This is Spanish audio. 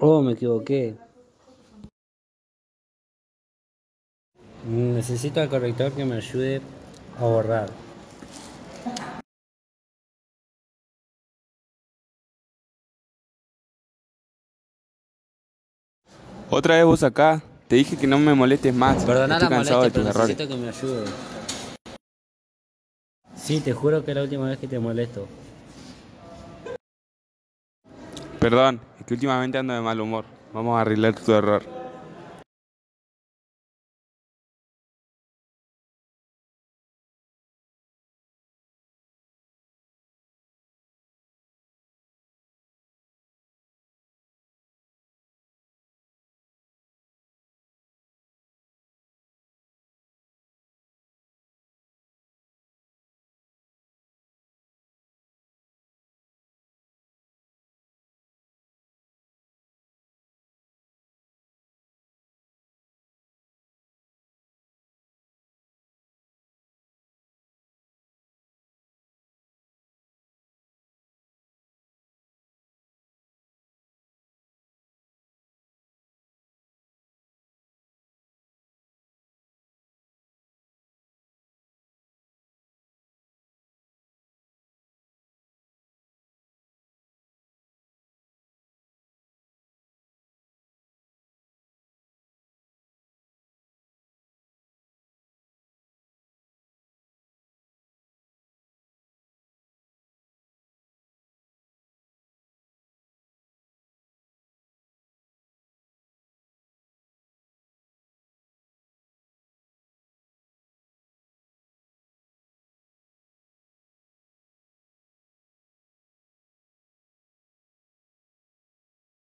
Oh, me equivoqué. Necesito al corrector que me ayude a borrar. Otra vez vos acá. Te dije que no me molestes más. Perdona Estoy la cansado molestia, de tus pero errores. necesito que me ayude. Sí, te juro que es la última vez que te molesto. Perdón, es que últimamente ando de mal humor. Vamos a arreglar tu error.